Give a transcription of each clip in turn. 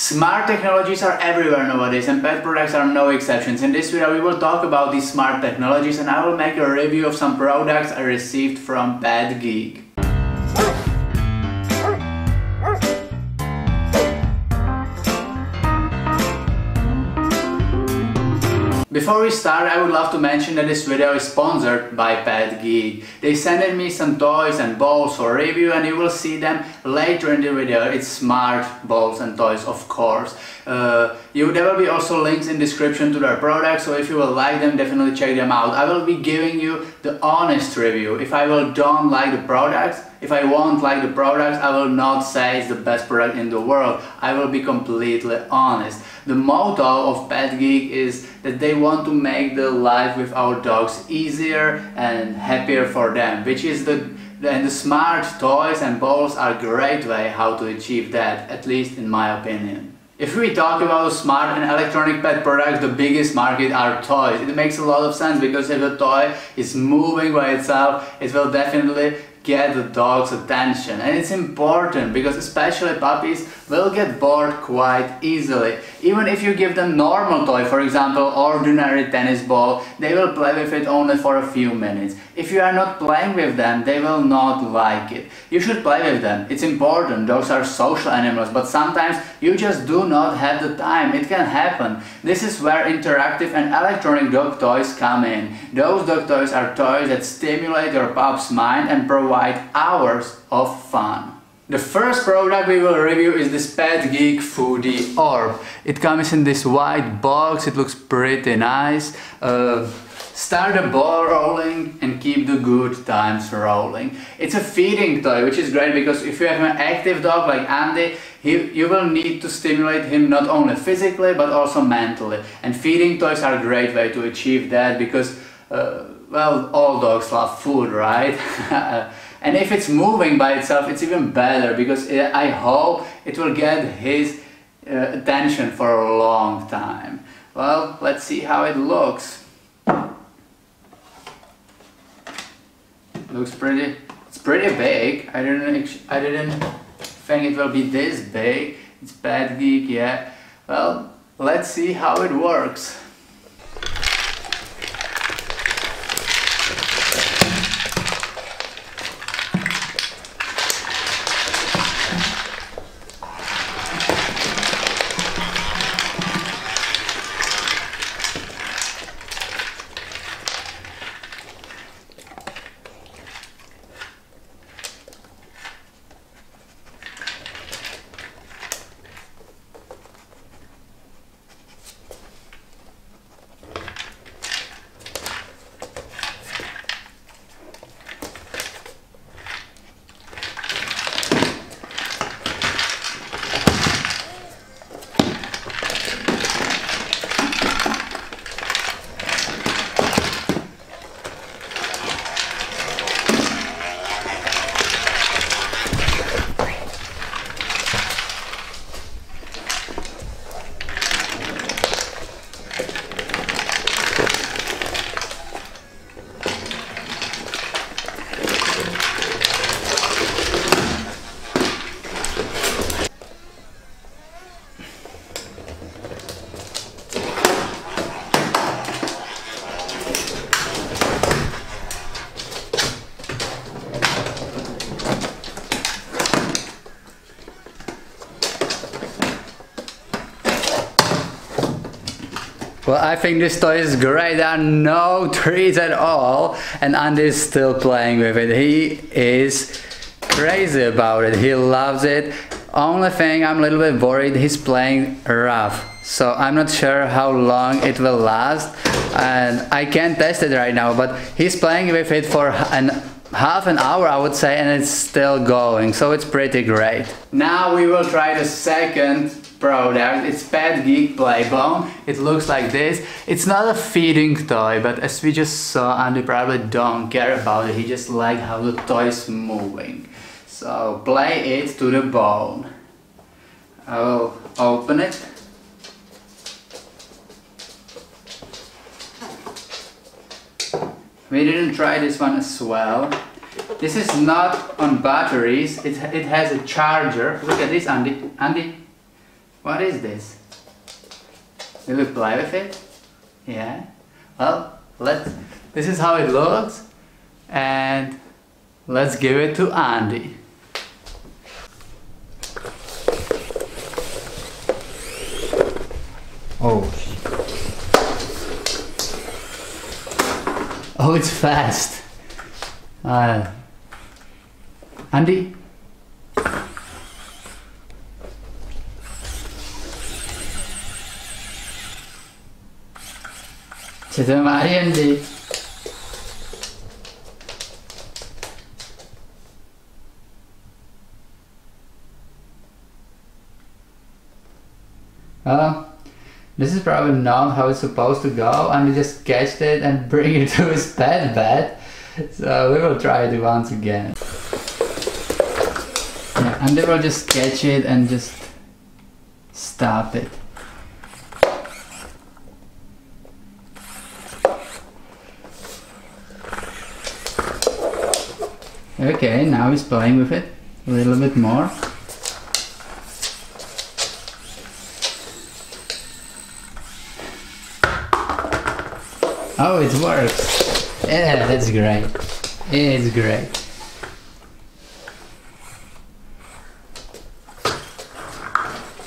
Smart technologies are everywhere nowadays and pet products are no exceptions. In this video we will talk about these smart technologies and I will make a review of some products I received from Pet Geek. Before we start, I would love to mention that this video is sponsored by Pet Geek. They sent me some toys and balls for review and you will see them later in the video. It's smart balls and toys, of course. Uh, you, there will be also links in description to their products, so if you will like them, definitely check them out. I will be giving you the honest review. If I will don't like the products, if I won't like the products, I will not say it's the best product in the world. I will be completely honest. The motto of Pet Geek is that they want to make the life with our dogs easier and happier for them, which is the and the smart toys and balls are a great way how to achieve that, at least in my opinion. If we talk about smart and electronic pet products, the biggest market are toys. It makes a lot of sense because if a toy is moving by itself, it will definitely get the dog's attention and it's important because especially puppies will get bored quite easily. Even if you give them normal toy for example ordinary tennis ball they will play with it only for a few minutes. If you are not playing with them they will not like it. You should play with them. It's important. Dogs are social animals but sometimes you just do not have the time. It can happen. This is where interactive and electronic dog toys come in. Those dog toys are toys that stimulate your pup's mind and provide hours of fun. The first product we will review is this Pet Geek Foodie Orb. It comes in this white box, it looks pretty nice. Uh, start the ball rolling and keep the good times rolling. It's a feeding toy, which is great because if you have an active dog like Andy, he, you will need to stimulate him not only physically but also mentally. And feeding toys are a great way to achieve that because, uh, well, all dogs love food, right? And if it's moving by itself, it's even better because I hope it will get his uh, attention for a long time. Well, let's see how it looks. Looks pretty, it's pretty big. I didn't, I didn't think it will be this big. It's bad Geek, yeah. Well, let's see how it works. Well, I think this toy is great. There are no trees at all. And Andy is still playing with it. He is crazy about it. He loves it. Only thing I'm a little bit worried, he's playing rough. So I'm not sure how long it will last. And I can't test it right now, but he's playing with it for an half an hour I would say and it's still going so it's pretty great. Now we will try the second product. It's Pet Geek Playbone. It looks like this. It's not a feeding toy, but as we just saw, Andy probably don't care about it. He just like how the toy is moving. So play it to the bone. I will open it. We didn't try this one as well. This is not on batteries, it, it has a charger. Look at this, Andy. Andy, What is this? Will you play with it? Yeah? Well, let's, this is how it looks and let's give it to Andy. Oh. Oh, it's fast. Uh, Andy? Mai Andy? Oh. This is probably not how it's supposed to go and we just catched it and bring it to his pet bed. So we will try it once again. Yeah, and we'll just catch it and just stop it. Okay, now he's playing with it a little bit more. Oh, it works. Yeah, that's great. It's great.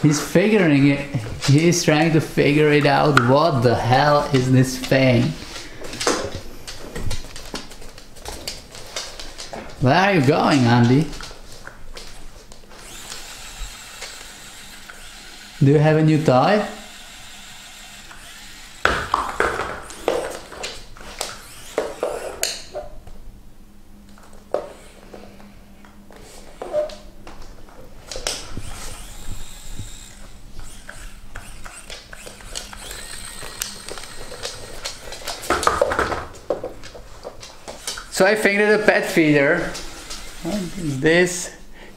He's figuring it. He's trying to figure it out. What the hell is this thing? Where are you going, Andy? Do you have a new toy? So I think the pet feeder, this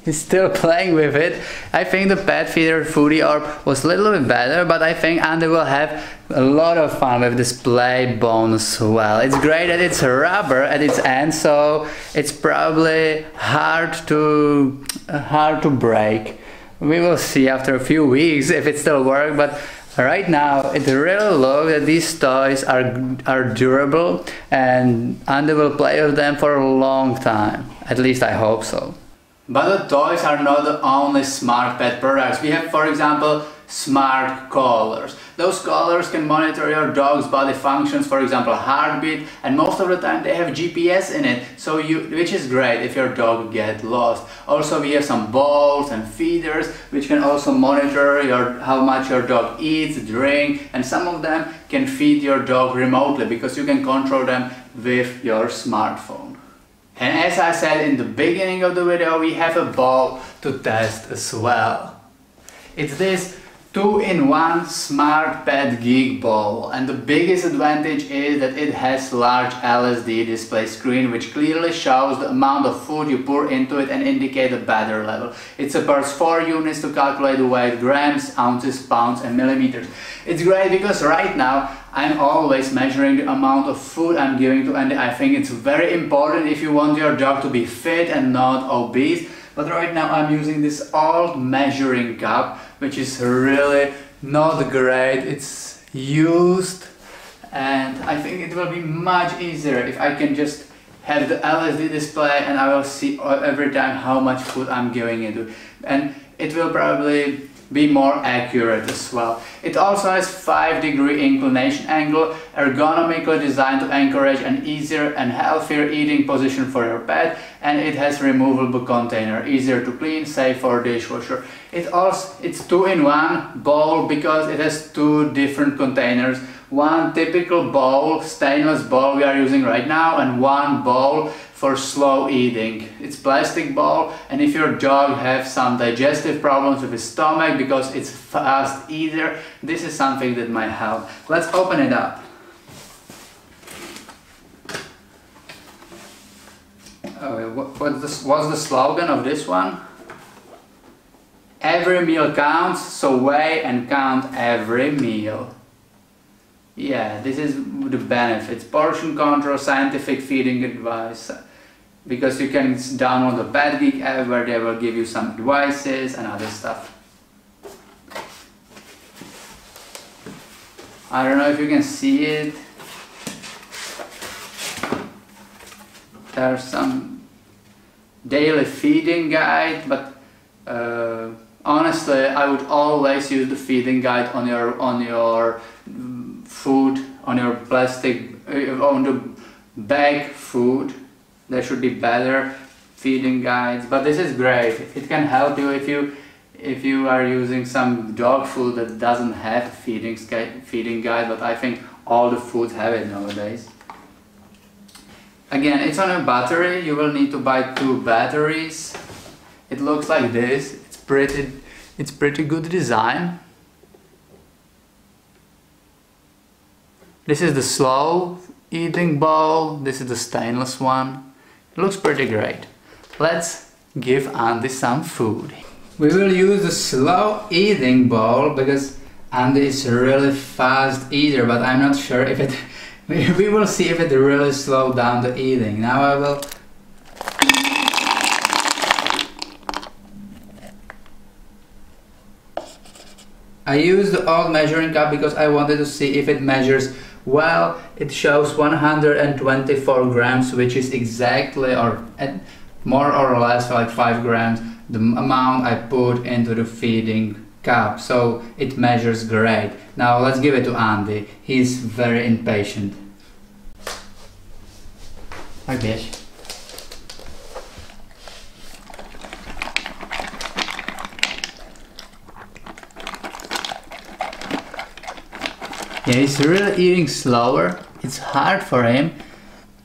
is still playing with it. I think the pet feeder Foodie Orb was a little bit better, but I think Andy will have a lot of fun with this play bone as well. It's great that it's rubber at its end, so it's probably hard to hard to break. We will see after a few weeks if it still works, but Right now, it really looks that these toys are, are durable and Andy will play with them for a long time. At least I hope so. But the toys are not the only smart pet products. We have, for example, smart collars. Those collars can monitor your dog's body functions, for example heartbeat, and most of the time they have GPS in it, so you, which is great if your dog get lost. Also we have some balls and feeders which can also monitor your, how much your dog eats, drink, and some of them can feed your dog remotely because you can control them with your smartphone. And as I said in the beginning of the video, we have a ball to test as well. It's this two-in-one smart pet geek ball and the biggest advantage is that it has large LCD display screen which clearly shows the amount of food you pour into it and indicate the batter level. It supports 4 units to calculate the weight grams, ounces, pounds and millimeters. It's great because right now I'm always measuring the amount of food I'm giving to and I think it's very important if you want your dog to be fit and not obese but right now I'm using this old measuring cup which is really not great. It's used and I think it will be much easier if I can just have the LCD display and I will see every time how much food I'm giving into and it will probably be more accurate as well. It also has 5 degree inclination angle, ergonomically designed to encourage an easier and healthier eating position for your pet and it has removable container, easier to clean, safe for dishwasher. It also, it's two in one bowl because it has two different containers. One typical bowl, stainless bowl we are using right now and one bowl for slow eating. It's plastic bowl and if your dog has some digestive problems with his stomach because it's fast eater, this is something that might help. Let's open it up. Oh, what's, the, what's the slogan of this one? Every meal counts, so weigh and count every meal. Yeah, this is the benefits. Portion control, scientific feeding advice. Because you can download the Pet Geek app where they will give you some advices and other stuff. I don't know if you can see it. There's some daily feeding guide, but uh, honestly, I would always use the feeding guide on your on your food, on your plastic, uh, on the bag food. There should be better feeding guides, but this is great. It can help you if you if you are using some dog food that doesn't have feeding feeding guide, but I think all the foods have it nowadays. Again, it's on a battery. You will need to buy two batteries. It looks like this. It's pretty, it's pretty good design. This is the slow eating bowl. This is the stainless one. It looks pretty great. Let's give Andy some food. We will use the slow eating bowl because Andy is really fast eater, but I'm not sure if it we will see if it really slowed down the eating. Now I will I used the old measuring cup because I wanted to see if it measures well. It shows 124 grams which is exactly or eh, more or less like 5 grams the amount I put into the feeding cup. So it measures great. Now let's give it to Andy. He's very impatient. Hi Bish Yeah, he's really eating slower. It's hard for him.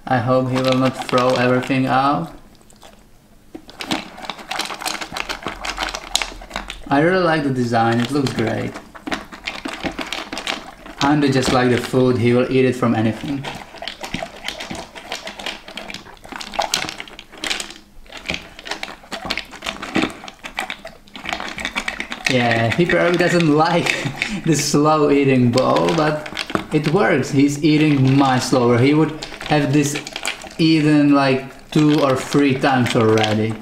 I hope he will not throw everything out. I really like the design, it looks great. And just like the food, he will eat it from anything. Yeah, he probably doesn't like the slow eating bowl, but it works. He's eating much slower. He would have this eaten like two or three times already.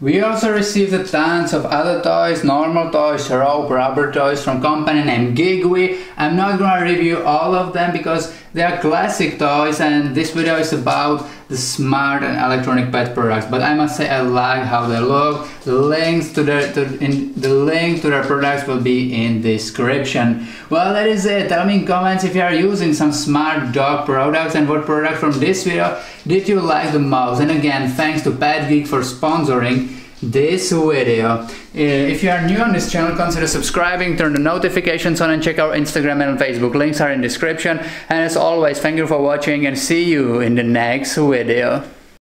We also received a tons of other toys, normal toys, rope, rubber toys from company named Gigwi. I'm not gonna review all of them because they are classic toys and this video is about the smart and electronic pet products but I must say I like how they look. The links to their to, in, the link to their products will be in description. Well that is it. Tell me in comments if you are using some smart dog products and what product from this video did you like the most. And again thanks to Pet Geek for sponsoring this video. Uh, if you are new on this channel, consider subscribing, turn the notifications on and check our Instagram and Facebook. Links are in description. And as always, thank you for watching and see you in the next video.